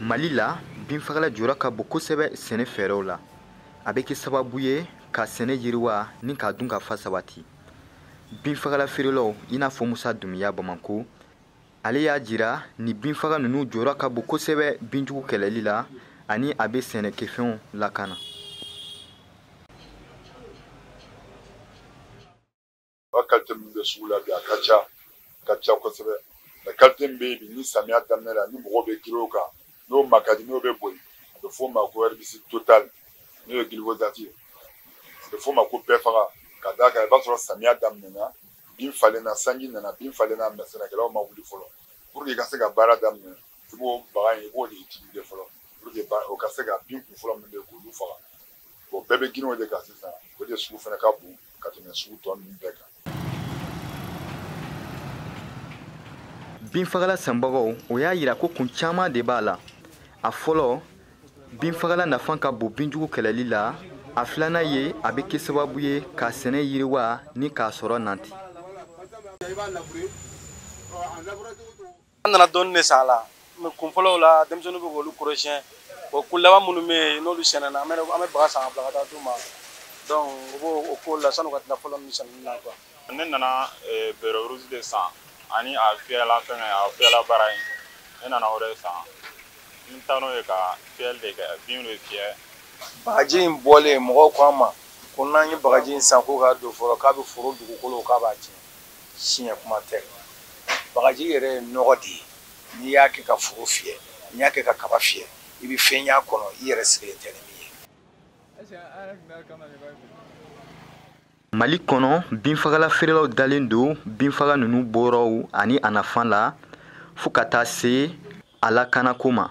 mali la binfagala jɔyɔrɔ ka bon kosɛbɛ sɛnɛ fɛɛrɛw la a bɛ kɛ sababu ye ka sɛnɛ yiriwa ni k'a dun ka fa sabati binfagala feerelaw i n'a fɔ musa dumiya bamakɔ ale y'a jira ni binfaga ninnu jɔyɔrɔ ka bon kosɛbɛ binjugu kɛlɛli la ani a bɛ sɛnɛkɛfɛnw lakana ba kalite min bɛ sugu la bi a ka ca ka ca kosɛbɛ mɛ kalite min bɛ yen bi ni samiya daminɛ la ni mɔgɔ bɛ giri o kan n'o ma ka di n'o bɛ boli a bɛ f'o ma ko ɛribisi totali n'o ye giliwozati ye a bɛ f'o ma ko bɛɛ faga ka d'a kan i b'a sɔrɔ samiya daminɛna bin falen na sanji nana bin falen na mɛ sɛnɛkɛlaw ma wuli fɔlɔ pour que i ka se ka baara daminɛ i b'o baga in i b'o de utiliser fɔlɔ pour que o ka se ka bin kun fɔlɔ min bɛ k'olu faga o bɛɛ bɛ girin o de kan sisan o de sugu fana ka bon ka tɛmɛ sugu tɔ ninnu bɛɛ kan binfagala sanbagaw o y'a yira ko kun caman de b'a la a fɔlɔ binfagala nafan ka bon binjugu kɛlɛli la a filanan ye a bɛ kɛ sababu ye k'a sɛnɛ yiriwa ni k'a sɔrɔ nanti an nana dɔɔni de san a la mɛ kun fɔlɔw la denmisɛnninw bɛ k'olu kɔrɔsiyɛn o ko laban minnu bɛ yen n'olu sɛnɛna an bɛ an bɛ baga san ka bila ka taa d'u ma donc u b'o o ko la san'u ka tila fɔlɔ ninnu sanni na quoi. ne nana eh, bere rouge de san ani a fiyɛla fɛngɛ a fiyɛla bara in ne nana o de san n taa n'o ye ka fiyɛli de kɛ binw de fiyɛ bagaji in bɔlen mɔgɔw ko an ma ko n'an ye bagaji in san k'o ka don fɔlɔ k'a bɛ foro dugukolo k'a b'a tiɲɛ siɲɛ kuma tɛ bagaji yɛrɛ ye nɔgɔ de ye n'i y'a kɛ ka foro fiyɛ n'i y'a kɛ ka kaba fiyɛ i bɛ fɛn y'a kɔnɔ i yɛrɛ sigilen tɛ ni min ye mali kɔnɔ binfagala feerelaw dalen don binfaga ninnu bɔyɔrɔw ani a nafan la fo ka taa se a lakanako ma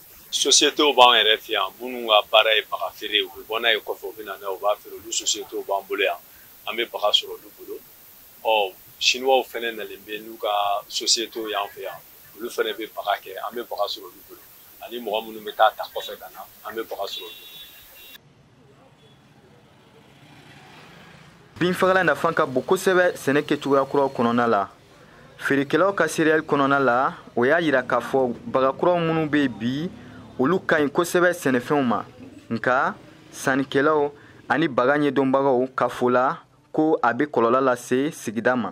sosiyɛtew b'an yɛrɛ fɛ yan minnu ka baara ye baga feere u bɛ bɔ n'a ye kɔfɛ u bɛ na n'a ye u b'a feere olu sosiyɛtew b'an bolo yan an bɛ baga sɔrɔ olu bolo ɔ siniwaw fɛnɛ nalen bɛ n'u ka sosiyɛtew y'an fɛ yan olu fɛnɛ bɛ baga kɛ an bɛ baga sɔrɔ olu bolo ani mɔgɔ minnu bɛ taa ta kɔfɛ ka na an bɛ baga sɔrɔ olu bolo binfagala nafan ka bon kosɛbɛ sɛnɛ kɛcogoya kuraw kɔnɔna la feerekɛlaw ka sereyali kɔnɔna la o y'a yira k'a fɔ baga kuraw minnu bɛ yen bi olu ka ɲi kosɛbɛ sɛnɛfɛnw ma nka sannikɛlaw ani baga ɲɛdɔnbagaw ka fo la ko a bɛ kɔlɔlɔ lase sigida ma